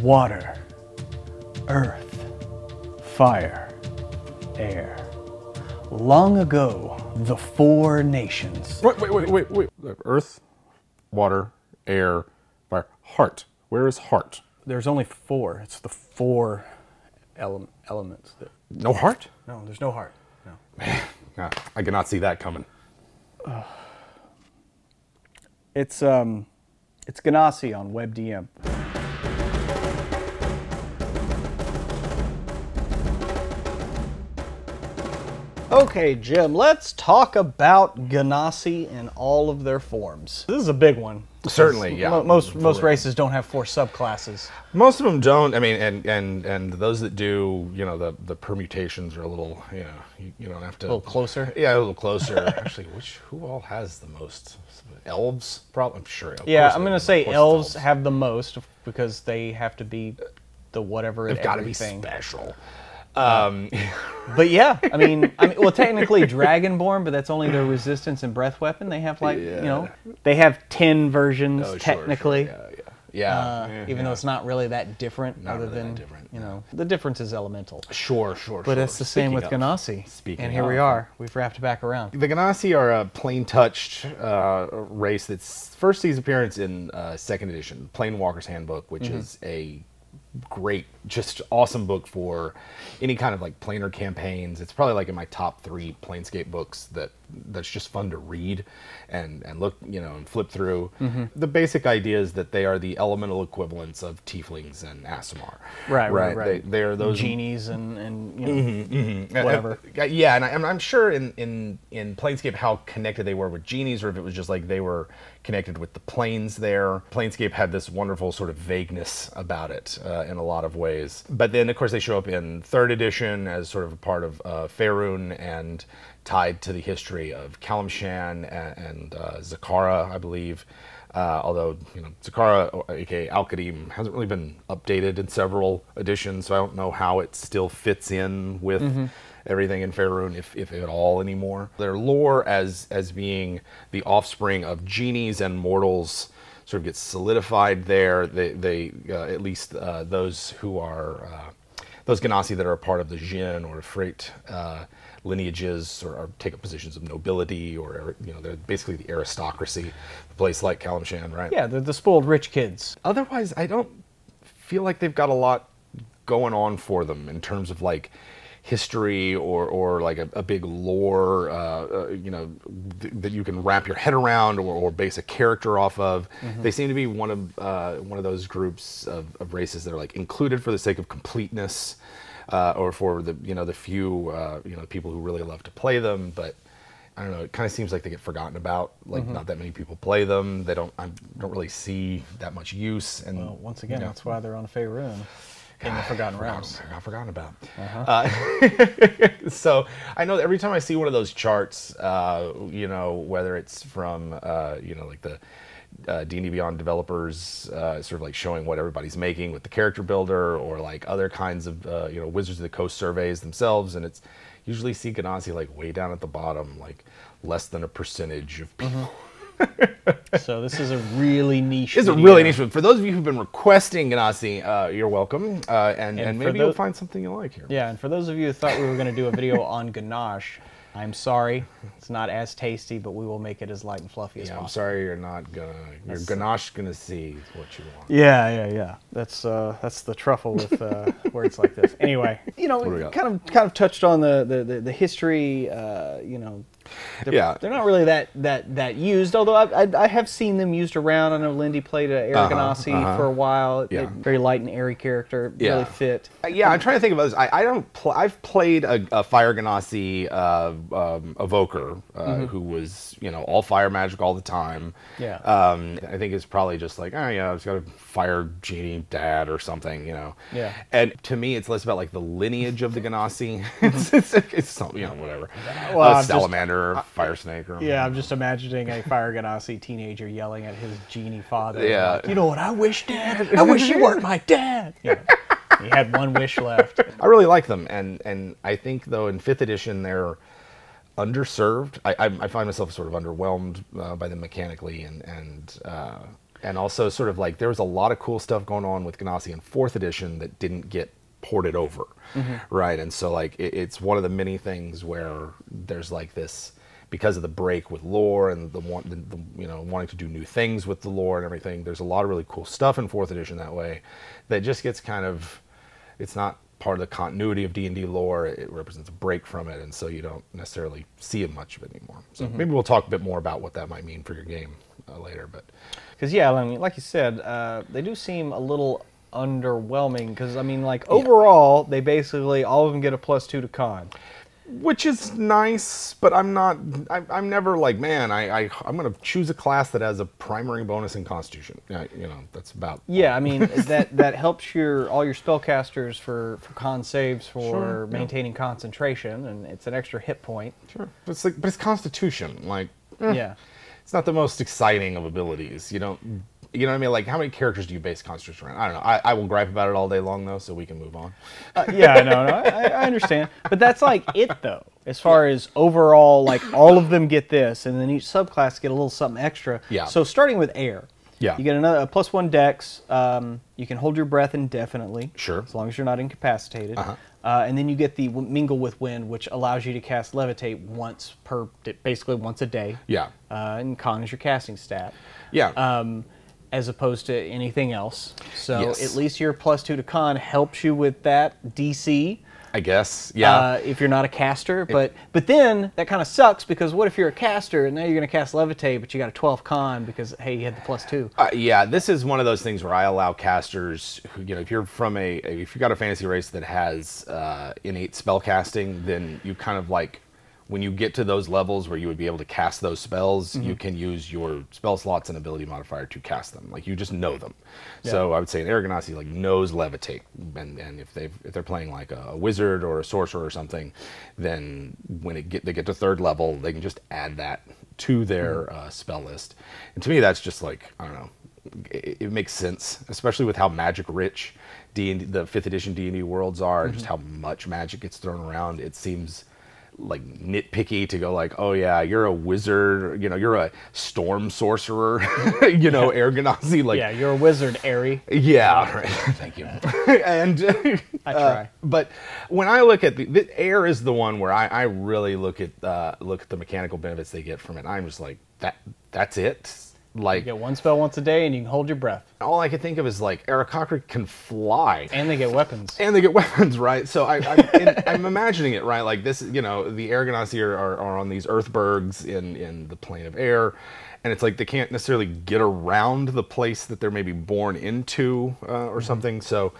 water, earth, fire, air. Long ago, the four nations. Wait, wait, wait, wait, wait. Earth, water, air, fire, heart. Where is heart? There's only four. It's the four ele- elements. That, No heart? no, there's no heart. No. Ah, I cannot see that coming. It's um, it's Genasi on WebDM. Okay, Jim, let's talk about Genasi in all of their forms. This is a big one. Certainly, yeah. Mo- most For most real. races don't have four subclasses. Most of them don't. I mean, and and and those that do, you know, the the permutations are a little, you know, you, you don't have to. A little closer. Yeah, a little closer. Actually, which who all has the most? Elves, probably. I'm sure. of Yeah, I'm gonna say course it's elves have the most because they have to be the whatever They've got to be everything. special. Um, But yeah, I mean, I mean, well, technically Dragonborn, but that's only their resistance and breath weapon. They have like, you know, they have ten versions oh, sure, technically, sure, yeah, yeah, uh, yeah, even yeah. though it's not really that different. Not other really that than different, you know, the difference is elemental. Sure, sure. But sure. it's the same with Speaking of- Genasi. speaking and here we of- are. We've wrapped back around. The Genasi are a plane touched uh, race that's first sees appearance in uh, second edition, Planewalker's Handbook, which Mm-hmm. is a great, just awesome book for any kind of like planar campaigns. It's probably like in my top three Planescape books that that's just fun to read and and look, you know, and flip through. Mm-hmm. The basic idea is that they are the elemental equivalents of Tieflings and Aasimar. Right, right, right. They, they are those Genies and and you know, Mm-hmm. Uh, whatever. uh, yeah, and I, I'm, I'm sure in, in in Planescape how connected they were with genies, or if it was just like they were connected with the planes there. Planescape had this wonderful sort of vagueness about it uh, in a lot of ways. But then, of course, they show up in third edition as sort of a part of uh, Faerun and tied to the history of Calimshan and, and uh, Zakhara, I believe. Uh, although you know Zakhara, aka Al-Qadim, hasn't really been updated in several editions, so I don't know how it still fits in with everything in Faerun, if, if at all anymore. Their lore as as being the offspring of genies and mortals sort of gets solidified there. They, they uh, at least uh, those who are uh, those Genasi that are a part of the Jinn or Efreet uh, lineages or, or take up positions of nobility or you know they're basically the aristocracy, a place like Calimshan, right? yeah, they're the spoiled rich kids. Otherwise, I don't feel like they've got a lot going on for them in terms of like history or, or like a, a big lore, uh, uh, you know, th- that you can wrap your head around or, or base a character off of. They seem to be one of uh, one of those groups of, of races that are like included for the sake of completeness, uh, or for the you know the few uh, you know people who really love to play them, but. I don't know. It kind of seems like they get forgotten about. Like not that many people play them. They don't. I don't really see that much use. And Well, once again, yeah. that's why they're on Faerun in the Forgotten Realms. I got forgotten about. Uh, so I know that every time I see one of those charts, uh, you know, whether it's from, uh, you know, like the uh, D&D Beyond developers, uh, sort of like showing what everybody's making with the character builder, or like other kinds of, uh, you know, Wizards of the Coast surveys themselves, and it's usually see Genasi like way down at the bottom, like less than a percentage of people. So this is a really niche. It's a really niche one. For those of you who've been requesting Genasi, uh, you're welcome, uh, and, and, for maybe you'll find something you like here. Yeah, and for those of you who thought we were going to do a video on ganache, I'm sorry. It's not as tasty, but we will make it as light and fluffy as Yeah, I'm sorry you're not gonna. Your ganache gonna see what you want. Yeah, yeah, yeah. That's uh, that's the truffle with uh, words like this. Anyway, you know, we kind of kind of touched on the the, the, the history. Uh, you know, they're, Yeah. they're not really that that that used. Although I, I, I have seen them used around. I know Lindy played a Eric Uh-huh, Genasi uh-huh. for a while. Yeah. it- very light and airy character. Yeah. Really fit. Uh, Yeah, I'm trying to think of others. I, I don't. Pl- I've played a, a Fire Genasi uh, um, evoker uh, who was, you know, all fire magic all the time. Yeah. Um, I think it's probably just like, oh yeah, I've got a fire genie dad or something, you know. Yeah. And to me, it's less about like the lineage of the Genasi. it's, it's, it's some, you know, whatever. Well, just- salamander, or fire snake, or Yeah, I'm just imagining a Fire Genasi teenager yelling at his genie father. Yeah. like, you know what I wish, Dad? I wish you weren't my dad. You know, he had one wish left. I really like them, and and I think though in fifth edition they're underserved. I I, I find myself sort of underwhelmed uh, by them mechanically, and and uh, and also sort of like there was a lot of cool stuff going on with Genasi in fourth edition that didn't get ported over, Mm-hmm. right? And so like it, it's one of the many things where there's like this because of the break with lore and the, want, the, the you know wanting to do new things with the lore and everything. There's a lot of really cool stuff in fourth edition that way that just gets kind of it's not part of the continuity of D&D lore. It represents a break from it, and so you don't necessarily see much of it anymore. So Mm-hmm. maybe we'll talk a bit more about what that might mean for your game uh, later. But Because yeah, I mean, like you said, uh, they do seem a little underwhelming. Because I mean, like overall, they basically all of them get a plus two to con. which is nice, but I'm not. I, I'm never like, man, I, I I'm gonna choose a class that has a primary bonus in Constitution. Yeah, you know, that's about. Yeah, I mean that that helps your all your spellcasters for for con saves for Sure, yeah. maintaining concentration, and it's an extra hit point. Sure, but it's like, but it's Constitution. Like, eh, Yeah. it's not the most exciting of abilities. You don't. You know what I mean? Like, how many characters do you base constructs around? I don't know. I, I will gripe about it all day long, though, so we can move on. Uh, yeah, no, no, I, I understand, but that's like it though. As far as overall, like all of them get this, and then each subclass get a little something extra. Yeah. So starting with air, Yeah. you get another a plus one dex. Um, you can hold your breath indefinitely. Sure. As long as you're not incapacitated. Uh-huh. Uh, and then you get the w- mingle with wind, which allows you to cast levitate once per, basically once a day. Yeah. Uh, and con is your casting stat. Yeah. Um, as opposed to anything else. So Yes. at least your plus two to con helps you with that DC. I guess. Yeah. Uh, if you're not a caster, but but then that kind of sucks because what if you're a caster and now you're going to cast levitate, but you got a 12 con because hey you had the plus two. Uh, yeah, this is one of those things where I allow casters, who, you know, if you're from a, if you've got a fantasy race that has uh, innate spell casting, then you kind of like, when you get to those levels where you would be able to cast those spells, you mm-hmm. can use your spell slots and ability modifier to cast them. Like you just know them. So I would say an Air Genasi like knows levitate, and, and if they if they're playing like a, wizard or a sorcerer or something, then when it get they get to third level, they can just add that to their mm-hmm. uh, spell list. And to me, that's just like I don't know it, it makes sense, especially with how magic rich D the fifth edition D and D worlds are, and mm-hmm. just how much magic gets thrown around. It seems like nitpicky to go like, oh yeah, you're a wizard, you know, you're a storm sorcerer, you know, Air Genasi, like yeah, you're a wizard, Airy. yeah, right. Thank you. and I uh, try. but when I look at the, the air is the one where I, I really look at uh, look at the mechanical benefits they get from it. I'm just like that. That's it. Like You get one spell once a day and you can hold your breath, all I could think of is like Aarakocra can fly. and they get weapons. and they get weapons, right? So I, I'm, in, I'm imagining it, right? Like this, you know, the Air Genasi are, are, are on these Earthbergs in, in the plane of air, and it's like they can't necessarily get around the place that they're maybe born into uh, or something. So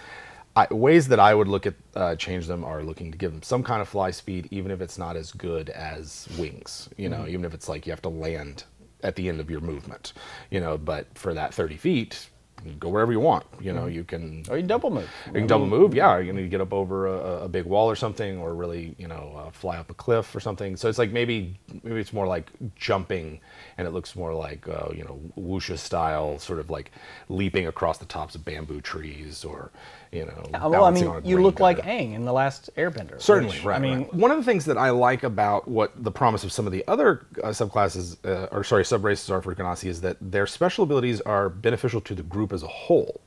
I, ways that I would look at uh, change them are looking to give them some kind of fly speed, even if it's not as good as wings. You know, even if it's like you have to land at the end of your movement. You know, but for that 30 feet. you can Go wherever you want. You know, you can Or you double move. you can double move, yeah. You're gonna get up over a, a big wall or something, or really, you know, uh, fly up a cliff or something. So it's like maybe maybe it's more like jumping, and it looks more like uh, you know wuxia style, sort of like leaping across the tops of bamboo trees, or you know. Uh, well, I balancing mean, on a you grain look like gutter. Aang in the last Airbender. Certainly, which, right. I mean, right. one of the things that I like about what the promise of some of the other uh, subclasses, uh, or sorry, subraces are for Genasi is that their special abilities are beneficial to the group as a whole.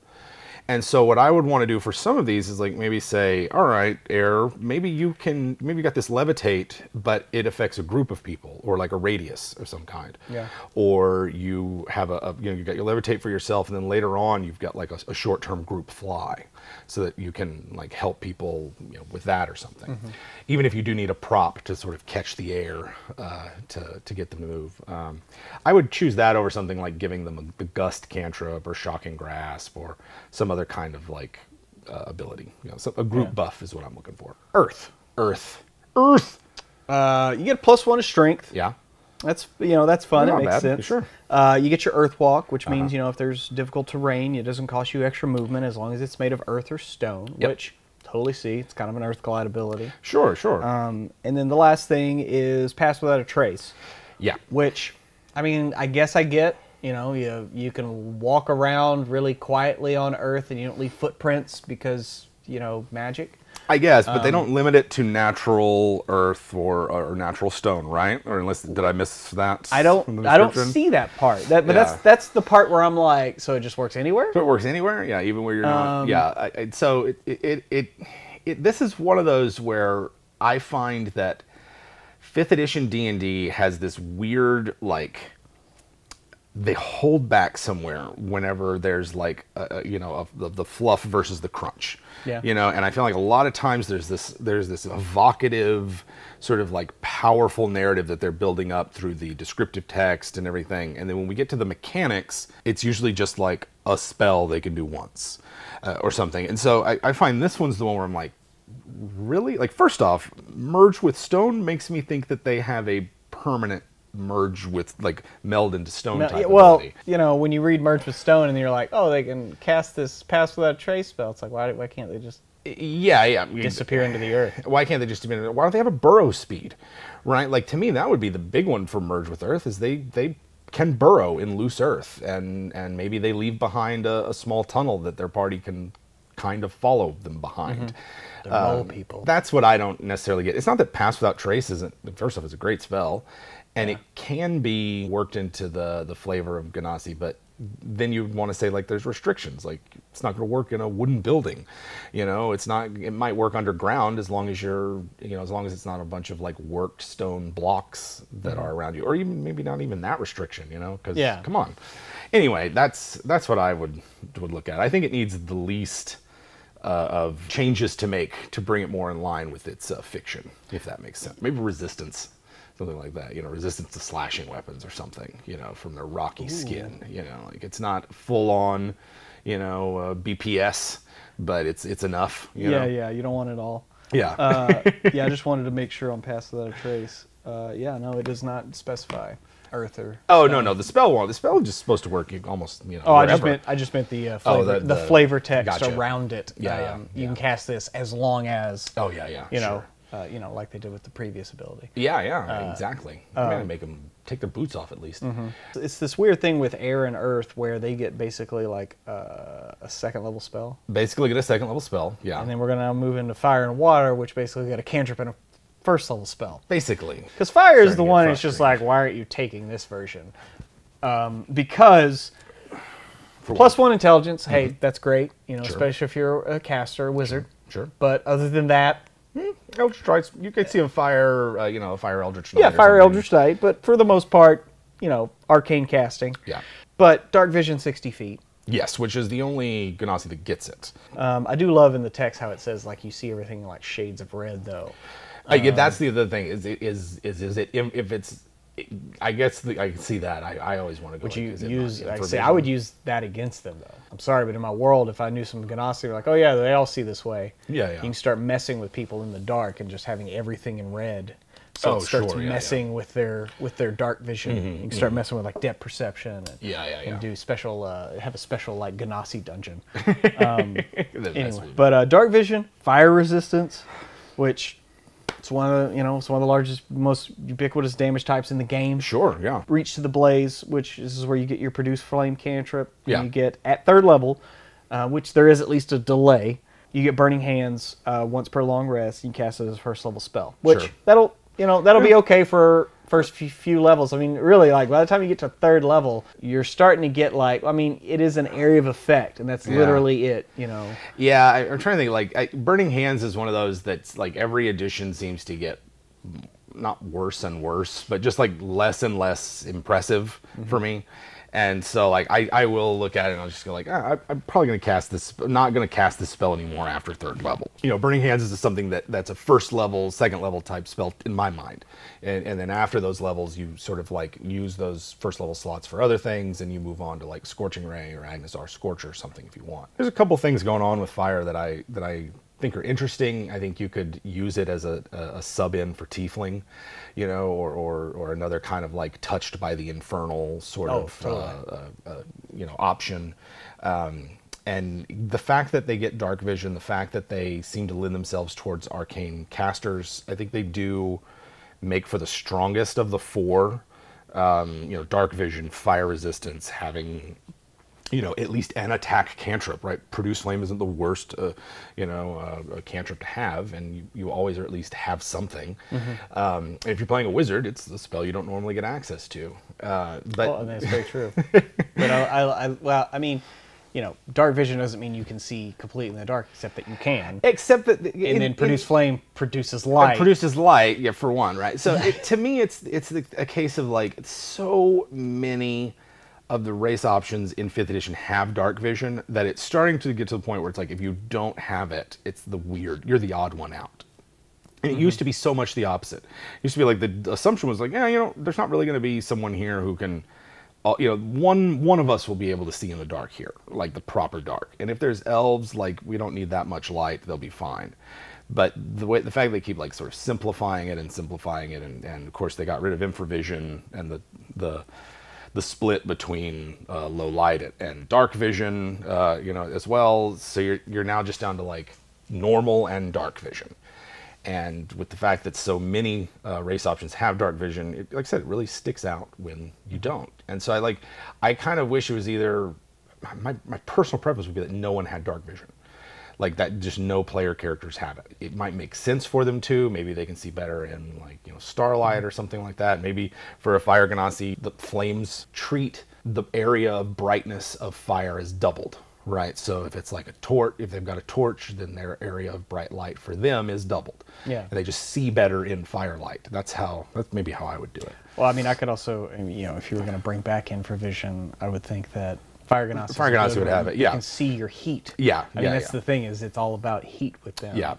And so, what I would want to do for some of these is like maybe say, all right, air, maybe you can, maybe you got this levitate, but it affects a group of people, or like a radius of some kind. Yeah. Or you have a, a you know, you got your levitate for yourself, and then later on you've got like a, a short-term group fly, so that you can like help people you know, with that or something. Even if you do need a prop to sort of catch the air uh, to to get them to move, um, I would choose that over something like giving them a, the gust cantrip or shocking grasp or some other kind of like uh, ability. You know, so a group Yeah. buff is what I'm looking for. Earth. Earth, Earth. Uh, you get plus one to strength. Yeah. That's you know that's fun. Not it makes bad, sense. sure. Uh, you get your earth walk, which means Uh-huh. you know if there's difficult terrain, it doesn't cost you extra movement as long as it's made of earth or stone, Yep. which totally see. It's kind of an earth glide ability. Sure, sure. Um, and then the last thing is pass without a trace, yeah. which I mean I guess I get. You know, you you can walk around really quietly on Earth and you don't leave footprints because you know magic. I guess, but um, they don't limit it to natural earth or, or natural stone, right? Or unless did I miss that? I don't. I don't see that part. That, but yeah. that's that's the part where I'm like, so it just works anywhere. So it works anywhere. Yeah, even where you're not. Um, yeah. I, I, so it it, it it this is one of those where I find that fifth edition D and D has this weird like they hold back somewhere whenever there's like a, you know a, the, the fluff versus the crunch. Yeah. you know and i feel like a lot of times there's this there's this evocative sort of like powerful narrative that they're building up through the descriptive text and everything. And then when we get to the mechanics it's usually just like a spell they can do once uh, or something. And so I, I find this one's the one where i'm like really? Like first off merge with stone makes me think that they have a permanent merge with like meld into stone no, type well ability. you know when you read merge with stone and you're like oh they can cast this pass without trace spell it's like why, why can't they just yeah yeah disappear into the earth? why can't they just why don't they have a burrow speed right? Like to me that would be the big one for merge with earth is they they can burrow in loose earth and and maybe they leave behind a, a small tunnel that their party can kind of follow them behind. Mm-hmm. um, people. that's what i don't necessarily get. It's not that pass without trace isn't first off it's a great spell and yeah. it can be worked into the the flavor of genasi but then you'd want to say like there's restrictions like it's not going to work in a wooden building you know? It's not it might work underground as long as you're you know as long as it's not a bunch of like worked stone blocks that mm-hmm. are around you or even maybe not even that restriction you know? Because yeah. come on. Anyway that's that's what i would would look at. I think it needs the least uh, of changes to make to bring it more in line with its uh, fiction if that makes sense. Maybe resistance something like that. You know, resistance to slashing weapons or something. You know, from their rocky Ooh. skin. You know, like it's not full on, you know, uh, BPS, but it's it's enough. yeah, know? yeah. You don't want it all. Yeah. uh, yeah, I just wanted to make sure on Pass Without a Trace. Uh, yeah, no, it does not specify Earth or. Oh no, no, the spell one. The spell is just supposed to work almost, you know. Oh, wherever. I just meant I just meant the uh, flavor, oh, the, the, the, flavor text gotcha. around it. Yeah, um, yeah, You yeah. can cast this as long as. Oh yeah, yeah. You sure. know, uh, you know, like they did with the previous ability. Yeah, yeah, uh, exactly. I'm gonna um, make them take their boots off at least. Mm-hmm. It's this weird thing with air and earth where they get basically like uh, a second level spell. Basically, get a second level spell. Yeah. And then we're gonna move into fire and water, which basically get a cantrip and a first level spell. Basically. Because fire is the one. It's just like, why aren't you taking this version? Um, because. Plus one intelligence, hey, mm-hmm. that's great. You know, sure. especially if you're a caster, a wizard. Sure. sure. But other than that, Hmm, Eldritch Strikes. You could see a fire, uh, you know, a fire Eldritch Knight. Yeah, fire Eldritch Knight, but for the most part, you know, arcane casting. Yeah. But Dark Vision 60 feet. Yes, which is the only Genasi that gets it. Um, I do love in the text how it says like you see everything like shades of red though. Um, yeah, that's the other thing is is is is it if it's I guess the, I can see that. I, I always want to go. Would you use? I say I would use that against them though. I'm sorry, but in my world, if I knew some Genasi, like, oh yeah, they all see this way. Yeah, yeah. You can start messing with people in the dark and just having everything in red. So oh, it starts sure, messing yeah, yeah. with their with their dark vision. Mm-hmm, you can start mm-hmm. messing with like depth perception. And, yeah, yeah, yeah. And do special uh, have a special like Genasi dungeon. Um, anyway, but uh, dark vision, fire resistance, which it's one of the, you know, it's one of the largest, most ubiquitous damage types in the game. Sure, yeah. Reach to the blaze, which is where you get your produce flame cantrip. Yeah. You get at third level, uh, which there is at least a delay. You get burning hands uh, once per long rest. You can cast it as a first level spell, which sure. that'll you know that'll be okay for first few levels. I mean, really, like by the time you get to third level, you're starting to get like, I mean, it is an area of effect, and that's yeah. literally it. You know. Yeah, I, am trying to think. Like, I, Burning Hands is one of those that's like every edition seems to get not worse and worse, but just like less and less impressive mm-hmm. for me. And so like I, I will look at it and I'll just go like ah, I, am probably gonna cast this not gonna cast this spell anymore after third level. You know, Burning Hands is something that that's a first level, second level type spell in my mind. And, and then after those levels, you sort of like use those first level slots for other things, and you move on to like Scorching Ray or Aganazzar Scorcher or something if you want. There's a couple things going on with fire that I that I think are interesting. I think you could use it as a, a, sub in for Tiefling, you know, or, or, or another kind of like touched by the infernal sort oh, of totally. uh, uh, uh, you know option. Um, and the fact that they get dark vision, the fact that they seem to lend themselves towards arcane casters, I think they do make for the strongest of the four. Um, you know, dark vision, fire resistance, having you know, at least an attack cantrip, right? Produce flame isn't the worst, uh, you know, uh, a cantrip to have, and you, you always or at least have something. Mm-hmm. Um, if you're playing a wizard, it's the spell you don't normally get access to. Uh, but Well, that's very true. but I, I, I, well, I mean, you know, dark vision doesn't mean you can see completely in the dark, except that you can. except that, and then produce flame produces light. produces light, yeah, for one, right? So it, to me, it's it's the, a case of like so many of the race options in fifth edition have dark vision that it's starting to get to the point where it's like if you don't have it, it's the weird. You're the odd one out. And it used to be so much the opposite. It used to be like the assumption was like, yeah, you know, there's not really going to be someone here who can, uh, you know, one one of us will be able to see in the dark here, like the proper dark. And if there's elves, like we don't need that much light, they'll be fine. But the way the fact they keep like sort of simplifying it and simplifying it, and, and of course they got rid of infravision and the the the split between uh, low light and dark vision, uh, you know, as well. So you're you're now just down to like normal and dark vision. And with the fact that so many uh, race options have dark vision, it, like I said, it really sticks out when you don't. And so I like, I kind of wish it was either my my personal preference would be that no one had dark vision, like that. Just no player characters have it. It might make sense for them to. Maybe they can see better in like you know starlight or something like that. Maybe for a fire genasi, the flames treat the area of brightness of fire is doubled right? So if it's like a torch, if they've got a torch, then their area of bright light for them is doubled. Yeah. And they just see better in firelight. That's how. That's maybe how I would do it. Well, I mean, I could also, you know, if you were going to bring back infravision, I would think that Fire Genasi. Fire would have it, Yeah. You can see your heat. Yeah, I mean, yeah, that's yeah. the thing is it's all about heat with them. Yeah.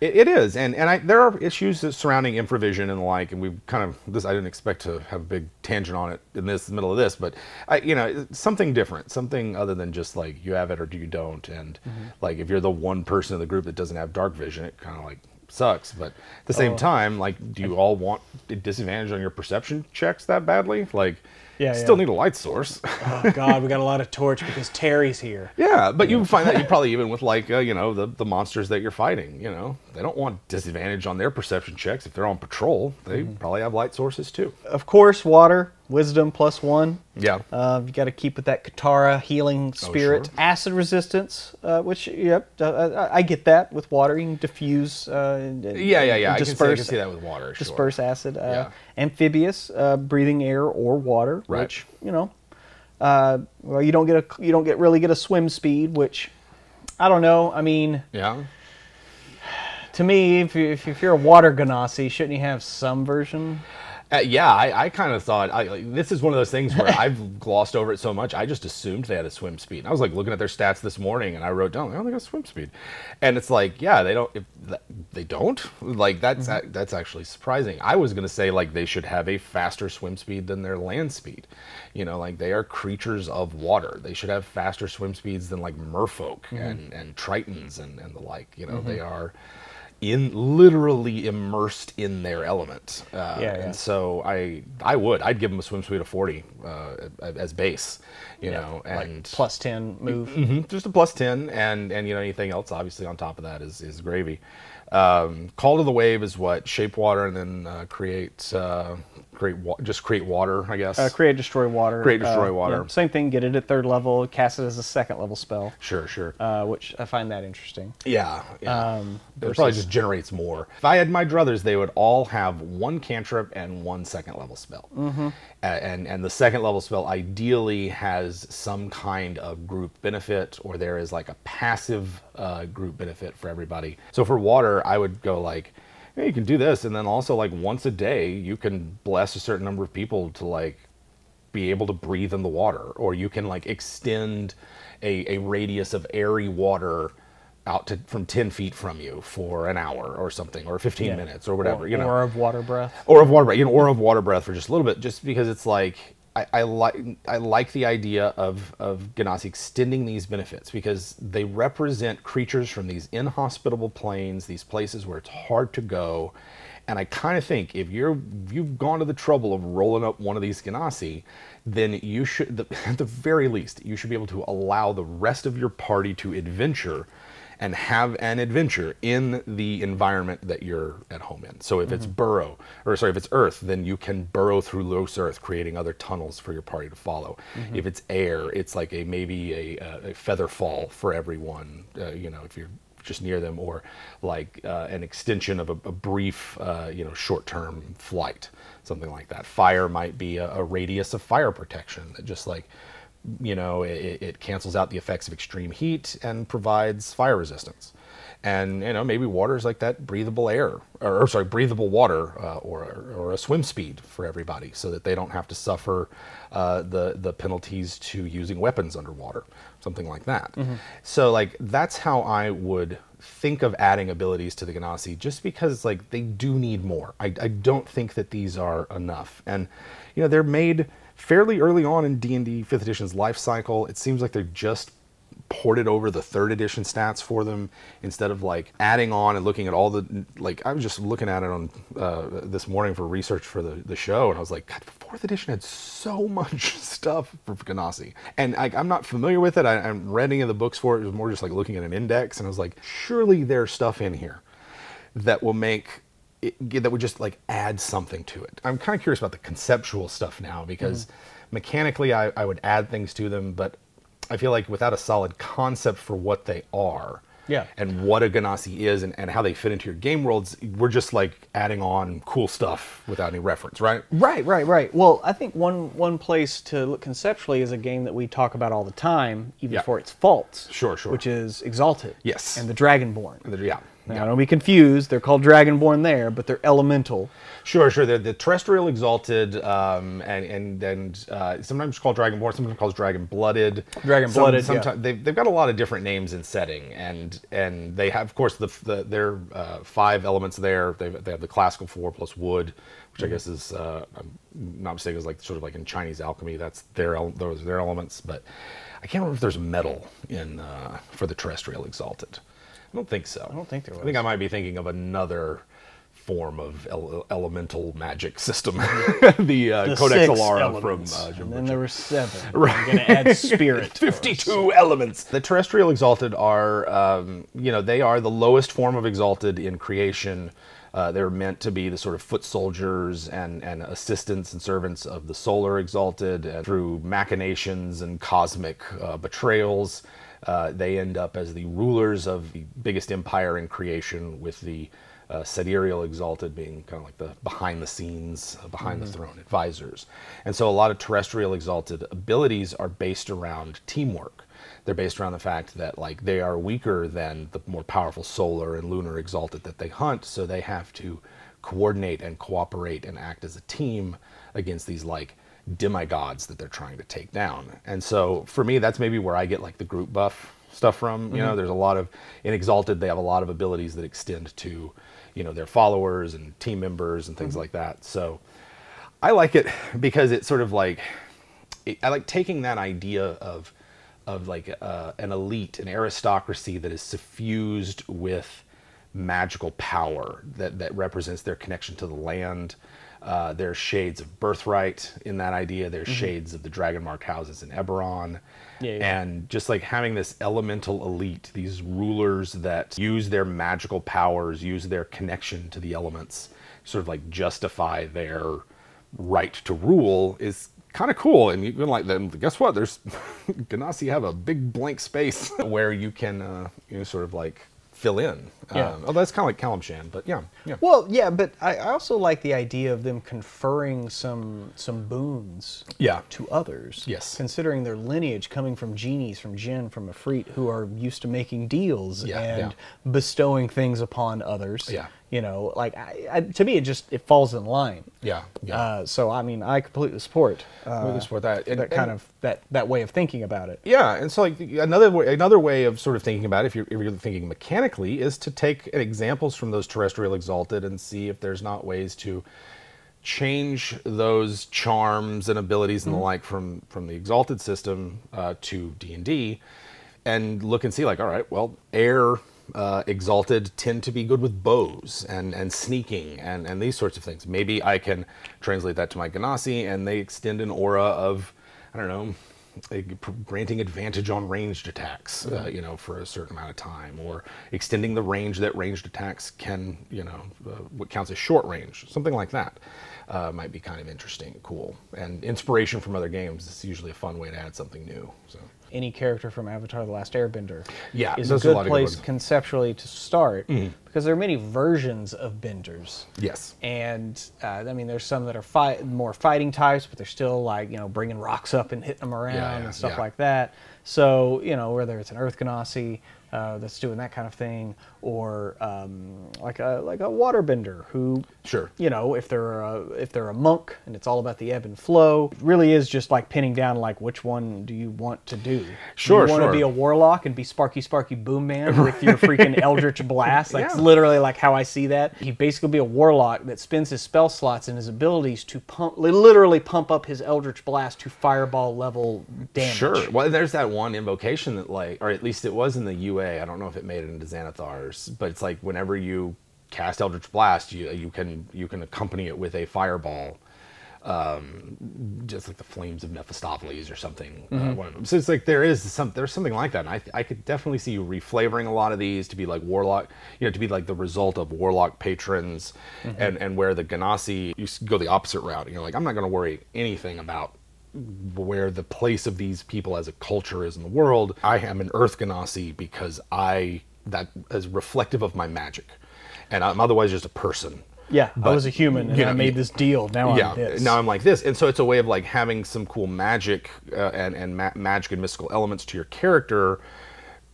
It, it is, and and I, there are issues that surrounding infravision and the like, and we've kind of this. I didn't expect to have a big tangent on it in this middle of this, but I, you know, something different, something other than just like you have it or do you don't, and Mm-hmm. like if you're the one person in the group that doesn't have dark vision, it kind of like sucks. But at the Oh. same time, like, do you all want a disadvantage on your perception checks that badly? Like, Yeah, still yeah. need a light source. oh God, we got a lot of torch because Terry's here. Yeah, but you find that you probably even with like uh, you know the the monsters that you're fighting, you know, they don't want disadvantage on their perception checks if they're on patrol. They Mm-hmm. probably have light sources too. Of course, water, wisdom plus one. Yeah. Uh, you got to keep with that Katara healing spirit. Oh, sure. Acid resistance, uh, which yep, uh, I, I get that with water. You can diffuse. Uh, and- yeah, yeah, yeah. and I can, see, I can see that with water. Sure. disperse acid. Uh, Yeah. Amphibious, uh, breathing air or water, Right. which you know. Uh, well, you don't get a you don't get really get a swim speed, which I don't know. I mean, Yeah. To me, if, you, if if you're a water genasi, shouldn't you have some version? Uh, yeah, I, I kind of thought I, like, this is one of those things where I've glossed over it so much. I just assumed they had a swim speed. And I was like looking at their stats this morning, and I wrote down, oh, they got swim speed, and it's like, yeah, they don't. If th- they don't, like that's mm-hmm. a- that's actually surprising. I was gonna say like they should have a faster swim speed than their land speed. You know, like they are creatures of water. They should have faster swim speeds than like merfolk mm-hmm. and and tritons and and the like. You know, they mm-hmm. are in literally immersed in their element. Uh, Yeah, yeah. And so I I would I'd give them a swim speed of 40 uh, as base, you know, like and plus ten move. Mhm, just a plus 10 and and you know anything else obviously on top of that is is gravy. Um, Call to the wave is what shape water and then uh, create uh, create wa- just create water I guess. Uh, create, destroy water. Create, destroy Uh, water. yeah, same thing. Get it at third level. Cast it as a second level spell, sure, sure. uh, which I find that interesting. Yeah, yeah. Um, it probably just generates more. If I had my druthers, they would all have one cantrip and one second level spell. Mm-hmm. and and the second level spell ideally has some kind of group benefit, or there is like a passive uh, group benefit for everybody. So for water, I would go like. Hey, you can do this, and then also like once a day, you can bless a certain number of people to like be able to breathe in the water, or you can like extend a, a radius of airy water out to from 10 feet from you for an hour or something, or 15 Yeah. minutes or whatever, or, you know, or of water breath. or of water breath, you know, or of water breath for just a little bit, just because it's like I, like I like the idea of of Genasi extending these benefits because they represent creatures from these inhospitable planes, these places where it's hard to go. And I kind of think if you're you've gone to the trouble of rolling up one of these Genasi, then you should, the- at the very least, you should be able to allow the rest of your party to adventure and have an adventure in the environment that you're at home in. So if it's burrow, or sorry, if it's earth, then you can burrow through loose earth, creating other tunnels for your party to follow. If it's air, it's like a maybe a, a, a feather fall for everyone. Uh, you know, if you're just near them, or like uh, an extension of a, a brief, uh, you know, short-term flight, something like that. Fire might be a, a radius of fire protection that just like you know, it, it cancels out the effects of extreme heat and provides fire resistance. And you know, maybe water is like that breathable air, or, or sorry, breathable water, uh, or or a swim speed for everybody, so that they don't have to suffer uh, the the penalties to using weapons underwater, something like that. So like that's how I would think of adding abilities to the Genasi, just because like they do need more. I, I don't think that these are enough, and you know they're made fairly early on in D&D 5th edition's life cycle. It seems like they're just ported over the third edition stats for them instead of like adding on and looking at all the like I was just looking at it on uh, this morning for research for the, the show and I was like God, fourth edition had so much stuff for Genasi and I, I'm not familiar with it I, I haven't read any of the books for it it was more just like looking at an index and I was like surely there's stuff in here that will make it, that would just like add something to it. I'm kind of curious about the conceptual stuff now because mm-hmm. mechanically I, I would add things to them, but I feel like without a solid concept for what they are Yeah. and what a Genasi is and, and how they fit into your game worlds, we're just like adding on cool stuff without any reference, right? Right, right, right. Well, I think one one place to look conceptually is a game that we talk about all the time, even Yeah. for its faults. Sure, sure. Which is Exalted. Yes. And the Dragonborn. Yeah. Now, don't be confused. They're called Dragonborn there, but they're elemental. Sure, sure. The, the terrestrial exalted, um, and and and uh, sometimes called dragonborn, sometimes called dragon blooded. Dragon-blooded, yeah. Sometimes they've, they've got a lot of different names and setting, and and they have, of course, the, the their uh, five elements there. They they have the classical four plus wood, which I guess is uh, I'm not mistaken is like sort of like in Chinese alchemy. That's their those are their elements, but I can't remember if there's metal in uh, for the terrestrial exalted. I don't think so. I don't think there was. I think. I might be thinking of another form of ele- elemental magic system. the, uh, The Codex six Alera elements. from uh, Jim and then there were seven. Right. I'm going to add spirit. 52 elements. The terrestrial exalted are, um, you know, they are the lowest form of exalted in creation. Uh, they're meant to be the sort of foot soldiers and, and assistants and servants of the solar exalted. And through machinations and cosmic uh, betrayals, uh, they end up as the rulers of the biggest empire in creation, with the uh, sidereal exalted being kind of like the behind the scenes, uh, behind the throne advisors. And so a lot of terrestrial exalted abilities are based around teamwork. They're based around the fact that like they are weaker than the more powerful solar and lunar exalted that they hunt, so they have to coordinate and cooperate and act as a team against these like demigods that they're trying to take down. And so for me, that's maybe where I get like the group buff stuff from. You know, there's a lot of in Exalted, they have a lot of abilities that extend to, you know, their followers and team members and things like that. So I like it because it's sort of like it, I like taking that idea of of like uh, an elite, an aristocracy that is suffused with magical power that that represents their connection to the land. Uh, there's shades of birthright in that idea. There's shades of the dragon marked houses in Eberron. Yeah, yeah. And just like having this elemental elite, these rulers that use their magical powers, use their connection to the elements, sort of like justify their right to rule is kind of cool. And you can like them. Guess what? There's Genasi have a big blank space where you can uh, you know sort of like fill in. Yeah. Um, oh, that's kind of like Calimshan, but yeah, yeah. Well, yeah, but I I also like the idea of them conferring some some boons Yeah. to others. Yes. Considering their lineage coming from genies, from Jinn, from Efreet, who are used to making deals Yeah, and yeah. bestowing things upon others. Yeah. You know, like I, I, to me, it just it falls in line. Yeah, yeah. Uh, so I mean, I completely support uh, Completely support that. And- that kind and- of that that way of thinking about it. Yeah, and so like another way, another way of sort of thinking about it, if you're, if you're thinking mechanically, is to take examples from those terrestrial exalted and see if there's not ways to change those charms and abilities and the like from from the exalted system uh, to D and D, and look and see like, all right, well, air uh, exalted tend to be good with bows and and sneaking and and these sorts of things. Maybe I can translate that to my Genasi, and they extend an aura of, I don't know a- granting advantage on ranged attacks, uh, you know, for a certain amount of time, or extending the range that ranged attacks can, you know, uh, what counts as short range, something like that. Uh, might be kind of interesting, cool, and inspiration from other games is usually a fun way to add something new. So. Any character from Avatar: The Last Airbender Yeah, is a those are a lot good good place. Mm-hmm. conceptually to start because there are many versions of benders. Yes. And uh, I mean, there's some that are fight more fighting types, but they're still like you know bringing rocks up and hitting them around yeah, and stuff yeah. like that. So you know whether it's an Earth Genasi uh, that's doing that kind of thing, or um, like a like a waterbender who Sure. you know if they're a, if they're a monk and it's all about the ebb and flow, really is just like pinning down like which one do you want to do? Sure, do you want to be a warlock and be Sparky Sparky Boom Man with your freaking Eldritch Blast? That's Yeah. literally like how I see that. He'd basically be a warlock that spends his spell slots and his abilities to pump, literally pump up his Eldritch Blast to fireball level damage. Sure. Well, there's that one invocation that, like, or at least it was in the UA. I don't know if it made it into Xanathar's, but it's like whenever you cast Eldritch Blast, you you can you can accompany it with a fireball, um, just like the flames of Mephistopheles or something. Uh, of them. So it's like there is some there's something like that. And I I could definitely see you reflavoring a lot of these to be like warlock, you know, to be like the result of warlock patrons, and and where the Genasi you go the opposite route. And you're like I'm not going to worry anything about where the place of these people as a culture is in the world. I am an Earth Genasi because I that is reflective of my magic, and I'm otherwise just a person. Yeah, I was a human and you I made this deal. Now yeah, I'm this. now I'm like this, and so it's a way of like having some cool magic uh, and and ma- magic and mystical elements to your character,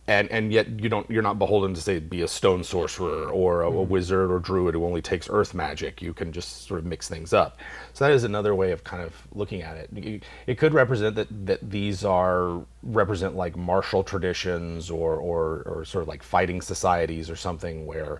and and yet you don't you're not beholden to say be a stone sorcerer or a, a Mm-hmm. wizard or druid who only takes earth magic. You can just sort of mix things up. So that is another way of kind of looking at it. It could represent that that these are represent like martial traditions or or or sort of like fighting societies or something where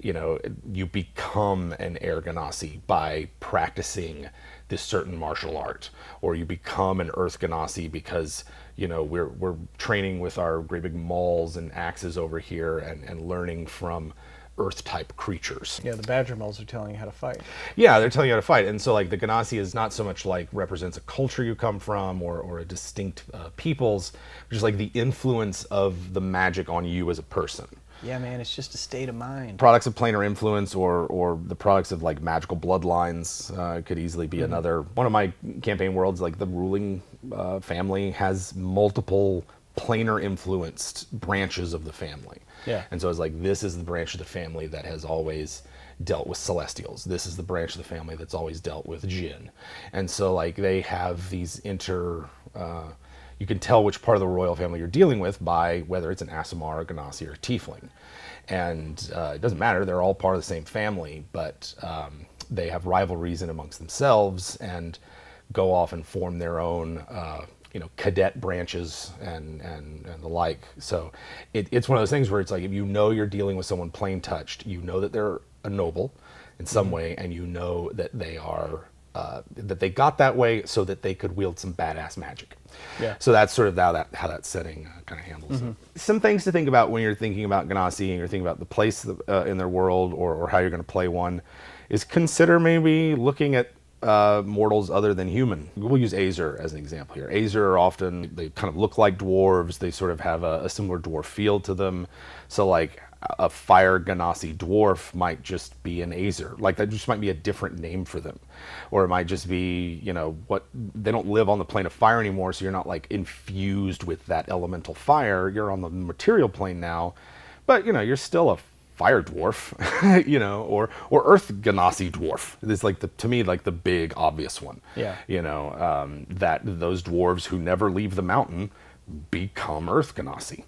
you know, you become an Air Genasi by practicing this certain martial art, or you become an Earth Genasi because you know we're we're training with our great big mauls and axes over here and, and learning from Earth type creatures. yeah, the Badger Moles are telling you how to fight. Yeah, they're telling you how to fight, and so like the Genasi is not so much like represents a culture you come from or or a distinct uh, peoples, just like the influence of the magic on you as a person Yeah, man, it's just a state of mind. products of planar influence or or the products of like magical bloodlines uh, could easily be another one of my campaign worlds like the ruling uh, family has multiple planar influenced branches of the family. Yeah. and so it's like this is the branch of the family that has always dealt with celestials. This is the branch of the family that's always dealt with jinn. And so like they have these inter uh, you can tell which part of the royal family you're dealing with by whether it's an Aasimar, a Genasi, or a Tiefling. And uh, it doesn't matter, they're all part of the same family, but um, they have rivalries in amongst themselves. And go off and form their own, uh, you know, cadet branches and, and, and the like. So it, it's one of those things where it's like if you know you're dealing with someone plane touched, you know that they're a noble in some way, and you know that they are. Uh, that they got that way so that they could wield some badass magic. Yeah. So that's sort of how that how that setting uh, kind of handles it. Some things to think about when you're thinking about Genasi and you're thinking about the place uh, in their world or, or how you're going to play one, is consider maybe looking at uh, mortals other than human. We'll use Azer as an example here. Azer are often they kind of look like dwarves. They sort of have a, a similar dwarf feel to them. So like a fire Genasi dwarf might just be an Azer. Like that just might be a different name for them. Or it might just be, you know, what they don't live on the plane of fire anymore, so you're not like infused with that elemental fire. You're on the material plane now. But, you know, you're still a fire dwarf, you know, or or earth Genasi dwarf. It's like the to me like the big obvious one. Yeah. You know, um, that those dwarves who never leave the mountain become earth Genasi.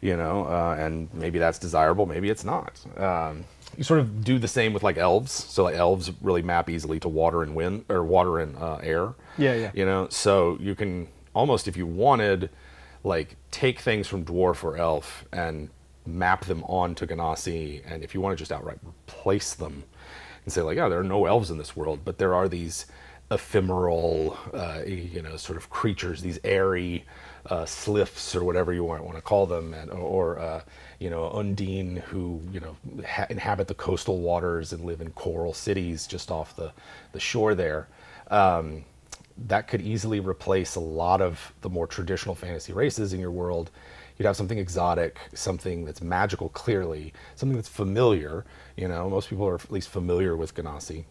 You know, uh, and maybe that's desirable, maybe it's not. Um, you sort of do the same with like elves. So like elves really map easily to water and wind or water and uh, air. Yeah, yeah. You know, so you can almost if you wanted, like take things from dwarf or elf and map them onto Genasi, and if you want to just outright replace them and say like, yeah, there are no elves in this world, but there are these ephemeral, uh, you know, sort of creatures, these airy uh, sylphs or whatever you want, want to call them, and, or uh, you know, Undine who you know ha- inhabit the coastal waters and live in coral cities just off the the shore there. Um, that could easily replace a lot of the more traditional fantasy races in your world. You'd have something exotic, something that's magical, clearly, something that's familiar. You know, most people are at least familiar with Genasi,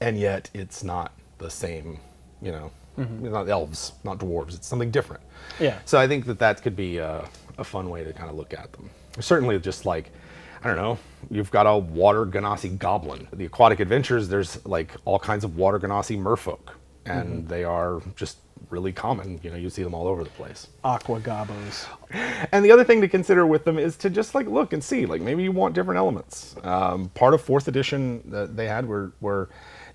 and yet it's not the same. You know, mm-hmm. not elves, not dwarves. It's something different. Yeah. So I think that that could be a, a fun way to kind of look at them. Certainly, just like I don't know, you've got a water Genasi goblin. The aquatic adventures, there's like all kinds of water Genasi merfolk, and mm-hmm. they are just really common. You know, you see them all over the place. Aqua gobos. And the other thing to consider with them is to just like look and see, like maybe you want different elements. Um, part of fourth edition that they had were were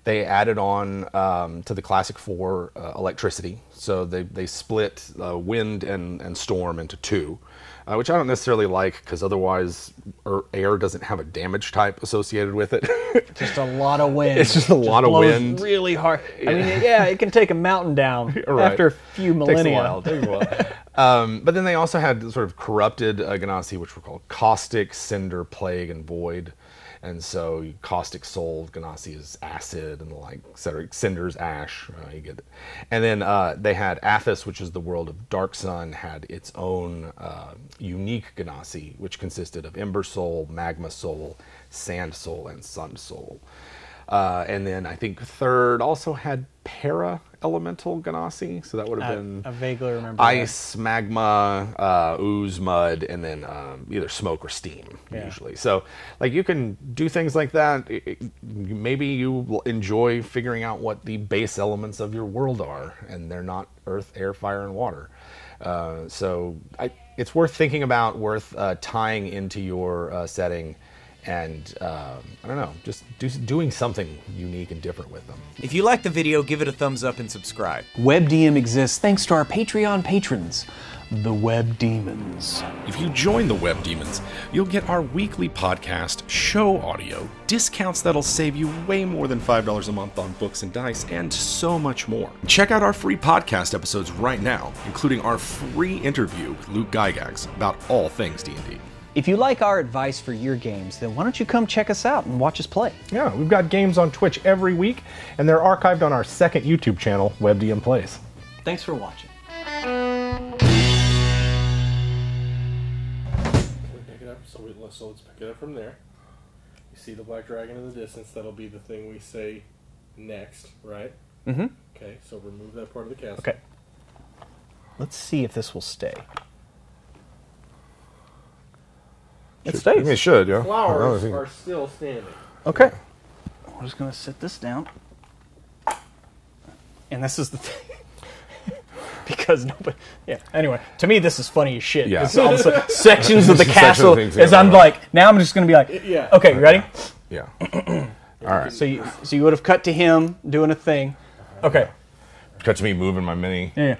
they added on um, to the classic four uh, electricity. So they they split uh, wind and and storm into two. Uh, which I don't necessarily like because otherwise er, air doesn't have a damage type associated with it. Just a lot of wind. It's just a lot of wind. Really hard. I mean, yeah, it can take a mountain down Right. after a few millennia. Takes a while. Takes a while. um, but then they also had sort of corrupted uh, Genasi, which were called Caustic, Cinder, Plague, and Void. And so Caustic Soul, Genasi is acid, and the like, et cetera. Cinder's ash. Uh, you get it. And then uh, they had Athas, which is the world of Dark Sun, had its own uh, unique Genasi, which consisted of Ember Soul, Magma Soul, Sand Soul, and Sun Soul. Uh, and then I think third also had Para Elemental Genasi, so that would have I, been I vaguely remember. that. ice, magma, uh, ooze, mud, and then um, either smoke or steam Yeah. usually. So, like you can do things like that. I- I- maybe you will enjoy figuring out what the base elements of your world are, and they're not earth, air, fire, and water. Uh, so, I, it's worth thinking about, worth uh, tying into your uh, setting. And um, I don't know, just do, doing something unique and different with them. If you like the video, give it a thumbs up and subscribe. WebDM exists thanks to our Patreon patrons, the Web Demons. If you join the Web Demons, you'll get our weekly podcast, show audio, discounts that'll save you way more than $5 a month on books and dice, and so much more. Check out our free podcast episodes right now, including our free interview with Luke Gygax about all things D&D. If you like our advice for your games, then why don't you come check us out and watch us play? Yeah, we've got games on Twitch every week, and they're archived on our second YouTube channel, WebDM Plays. Thanks for watching. We pick it up, so we so let's pick it up from there. You see the black dragon in the distance. That'll be the thing we say next, right? Mm-hmm. Okay, so remove that part of the castle. Okay. Let's see if this will stay. It I stays. mean, it should, yeah. Flowers think- are still standing. Okay. We're just gonna sit this down. And this is the thing. because nobody yeah. Anyway, to me this is funny as shit. Yeah. 'cause all sudden, sections of the castle as I'm on. like now I'm just gonna be like Yeah. Okay, you ready? Yeah. All right. So you so you would have cut to him doing a thing. Okay. Cut to me moving my mini. Yeah.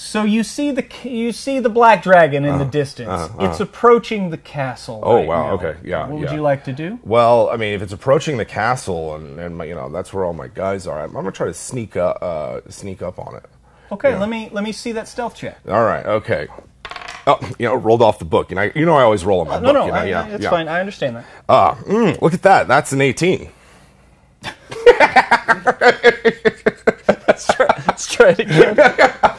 So you see the you see the black dragon in the distance. It's approaching the castle. Uh-huh, Oh, right wow, now. okay, yeah, What would you like to do? Well, I mean, if it's approaching the castle and, and my, you know that's where all my guys are, I'm, I'm gonna try to sneak up, uh, sneak up on it. Okay, Yeah. let me let me see that stealth check. All right, okay. Oh, you know, rolled off the book. You know, you know, I always roll on my No, book. no, you know, I, yeah, it's yeah. fine. I understand that. Ah, mm, look at that. That's an 18. Let's try, let's try it again.